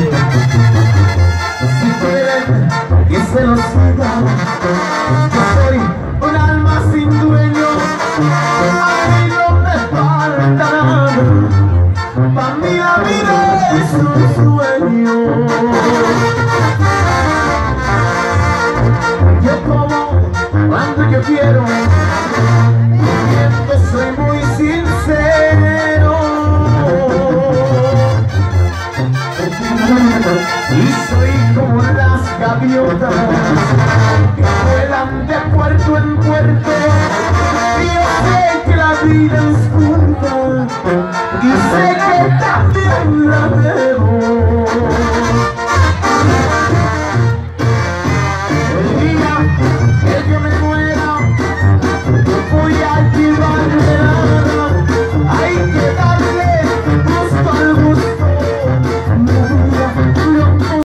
Si quieren que se los diga, yo soy un alma sin dueño, a mí no me falta nada, para mí la vida es un sueño. Yo como cuando yo quiero y soy como las gaviotas que vuelan de puerto en puerto. Yo sé que la vida es curta y sé que también la